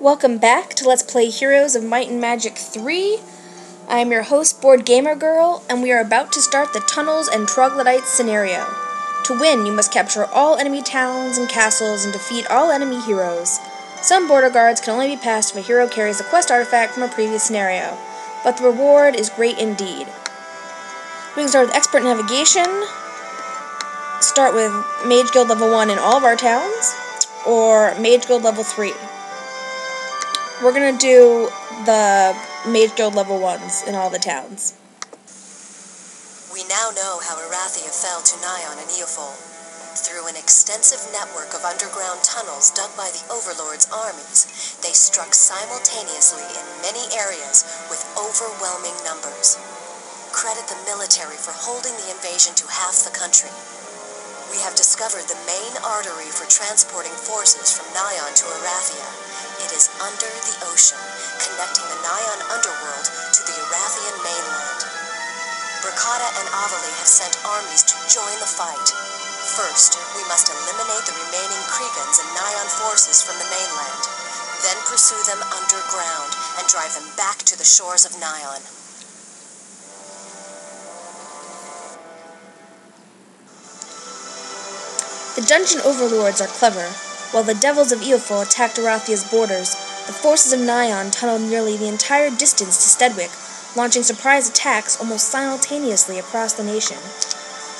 Welcome back to Let's Play Heroes of Might and Magic 3. I am your host, Board Gamer Girl, and we are about to start the Tunnels and Troglodytes scenario. To win, you must capture all enemy towns and castles and defeat all enemy heroes. Some border guards can only be passed if a hero carries a quest artifact from a previous scenario, but the reward is great indeed. We can start with Expert Navigation, start with Mage Guild level 1 in all of our towns, or Mage Guild level 3. We're gonna do the Mage Guild level 1s in all the towns. We now know how Erathia fell to Nighon and Eeofol. Through an extensive network of underground tunnels dug by the Overlord's armies, they struck simultaneously in many areas with overwhelming numbers. Credit the military for holding the invasion to half the country. We have discovered the main artery for transporting forces from Nighon to Erathia. It is under the ocean, connecting the Nighon underworld to the Erathian mainland. Bracada and AvLee have sent armies to join the fight. First, we must eliminate the remaining Kreegans and Nighon forces from the mainland. Then pursue them underground and drive them back to the shores of Nighon. The dungeon overlords are clever. While the devils of Eeofol attacked Erathia's borders, the forces of Nighon tunneled nearly the entire distance to Steadwick, launching surprise attacks almost simultaneously across the nation.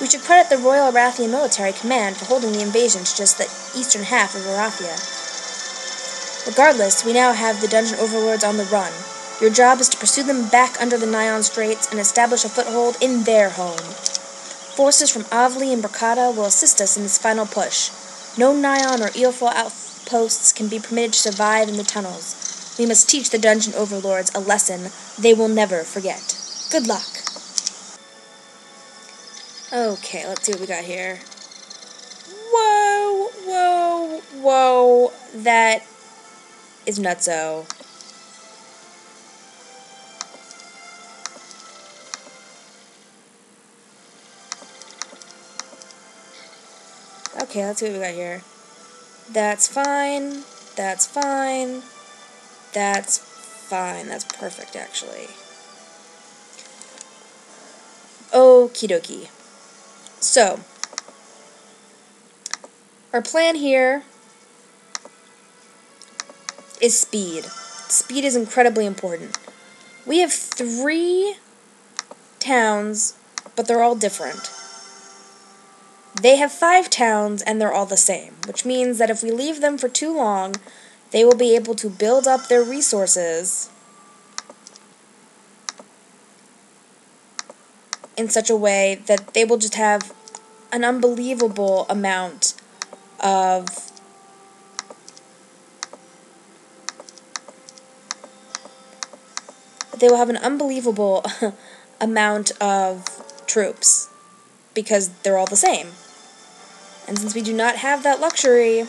We should credit the Royal Erathian Military Command for holding the invasion to just the eastern half of Erathia. Regardless, we now have the dungeon overlords on the run. Your job is to pursue them back under the Nighon Straits and establish a foothold in their home. Forces from AvLee and Bracada will assist us in this final push. No Nighon or Eeofol outposts can be permitted to survive in the tunnels. We must teach the dungeon overlords a lesson they will never forget. Good luck. Okay, let's see what we got here. Whoa, whoa, whoa. That is nutso. Okay, let's see what we got here. That's fine. That's fine. That's fine. That's perfect, actually. Okie dokie. So, our plan here is speed. Speed is incredibly important. We have three towns, but they're all different. They have five towns, and they're all the same, which means that if we leave them for too long, they will be able to build up their resources in such a way that they will just have an unbelievable amount of they will have an unbelievable amount of troops because they're all the same. And since we do not have that luxury,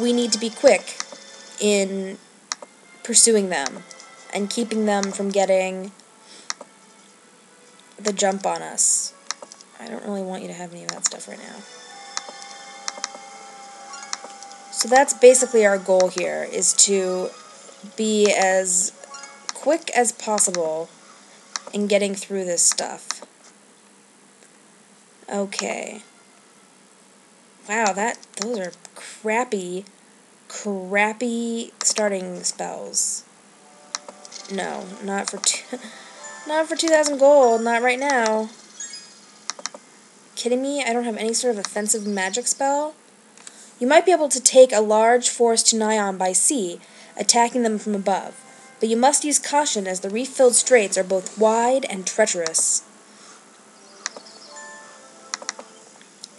we need to be quick in pursuing them and keeping them from getting the jump on us. I don't really want you to have any of that stuff right now. So that's basically our goal here, is to be as quick as possible in getting through this stuff. Okay. Wow, that those are crappy, crappy starting spells. No, not for two, not for 2,000 gold, not right now. Kidding me? I don't have any sort of offensive magic spell? You might be able to take a large force to Nighon by sea, attacking them from above, but you must use caution as the reef-filled straits are both wide and treacherous.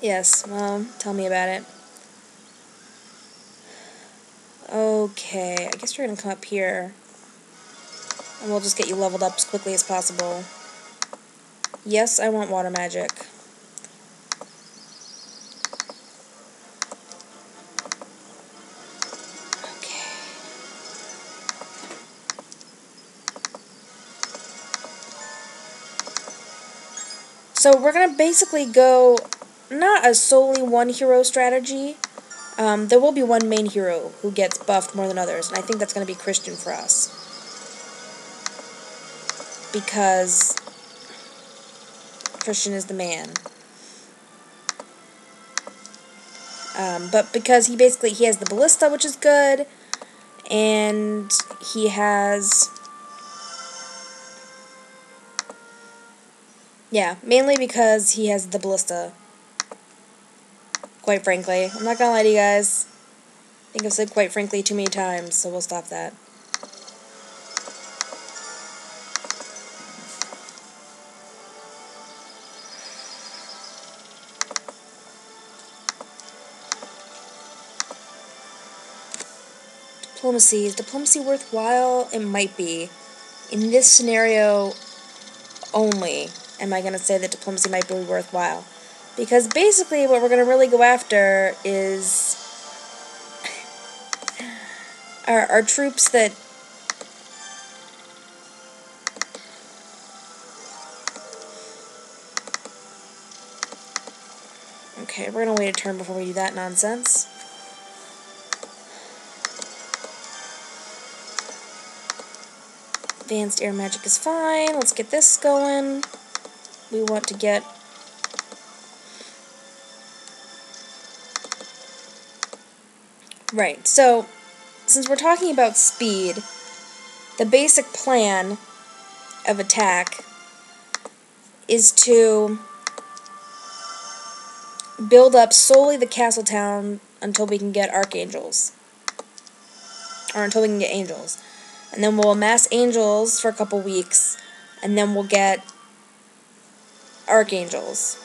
Yes, well, tell me about it. Okay, I guess we're gonna come up here. And we'll just get you leveled up as quickly as possible. Yes, I want water magic. Okay. So we're gonna basically go not a solely one hero strategy, Um, there will be one main hero who gets buffed more than others, and I think that's going to be Christian for us. Because Christian is the man. Um, but because he basically he has the ballista, which is good, and he has yeah, mainly because he has the ballista. Quite frankly, I'm not gonna lie to you guys. I think I've said quite frankly too many times, so we'll stop that. Diplomacy. Is diplomacy worthwhile? It might be. In this scenario only, am I going to say that diplomacy might be worthwhile. Because basically what we're going to really go after is our, our troops that Okay, we're going to wait a turn before we do that nonsense. Advanced air magic is fine. Let's get this going. We want to get Right, so since we're talking about speed, the basic plan of attack is to build up solely the castle town until we can get archangels. Or until we can get angels. And then we'll amass angels for a couple weeks, and then we'll get archangels.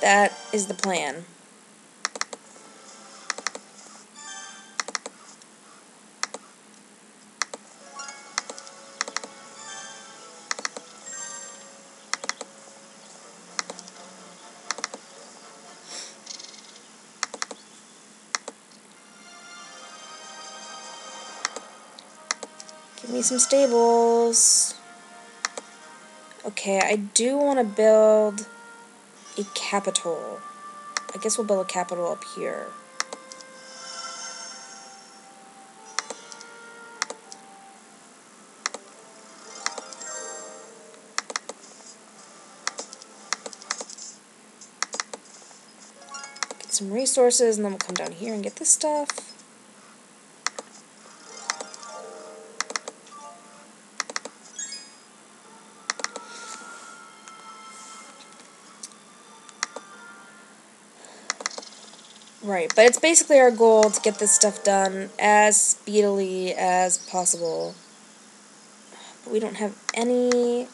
That is the plan. Give me some stables. Okay, I do want to build a capital. I guess we'll build a capital up here. Get some resources, and then we'll come down here and get this stuff. But it's basically our goal to get this stuff done as speedily as possible. But we don't have any...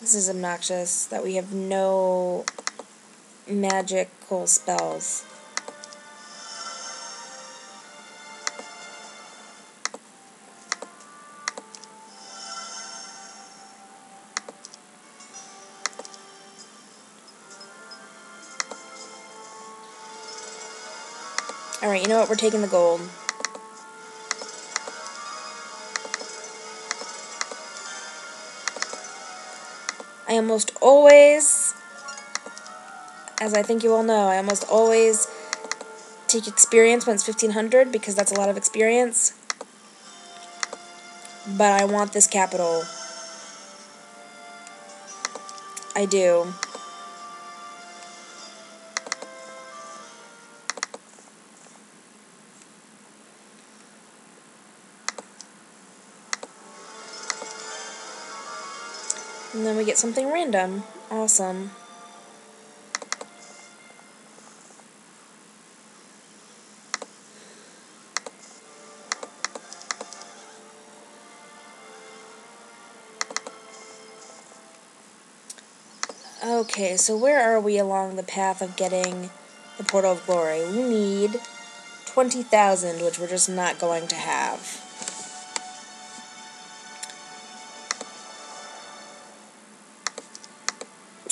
This is obnoxious, that we have no magical spells. Alright, you know what? We're taking the gold. I almost always, as I think you all know, I almost always take experience when it's 1500 because that's a lot of experience. But I want this capital. I do. And then we get something random. Awesome. Okay, so where are we along the path of getting the Portal of Glory? We need 20,000, which we're just not going to have.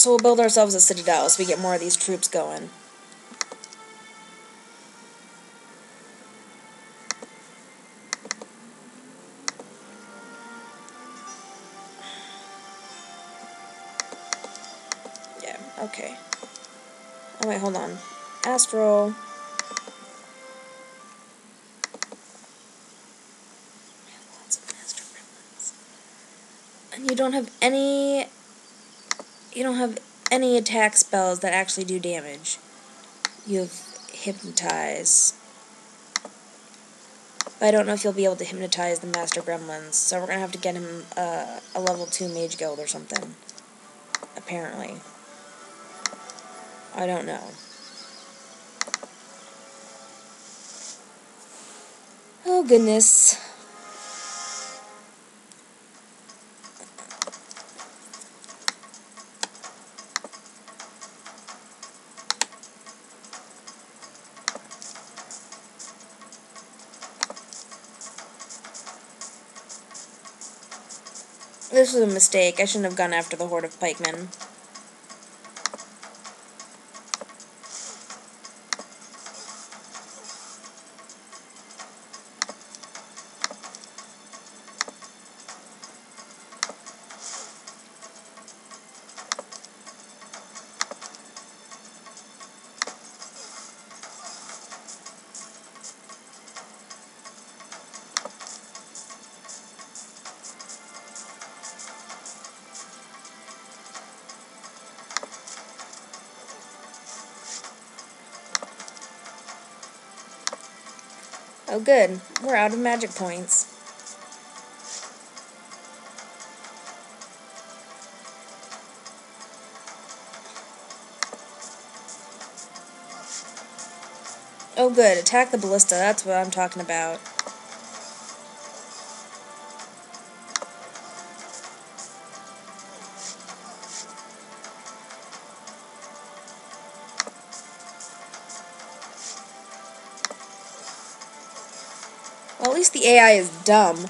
So we'll build ourselves a citadel so we get more of these troops going. Yeah, okay. Oh, wait, hold on. Astral. And you don't have any... You don't have any attack spells that actually do damage. You have Hypnotize. But I don't know if you'll be able to hypnotize the Master Gremlins, so we're going to have to get him uh, a level 2 Mage Guild or something. Apparently. I don't know. Oh, goodness. This was a mistake. I shouldn't have gone after the Horde of Pikemen. Oh good, we're out of magic points. Oh good, attack the ballista, that's what I'm talking about. Least the AI is dumb.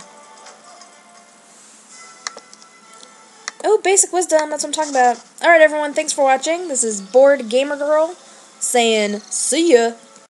Oh, basic wisdom, that's what I'm talking about. Alright everyone, thanks for watching. This is Board Gamer Girl saying, see ya.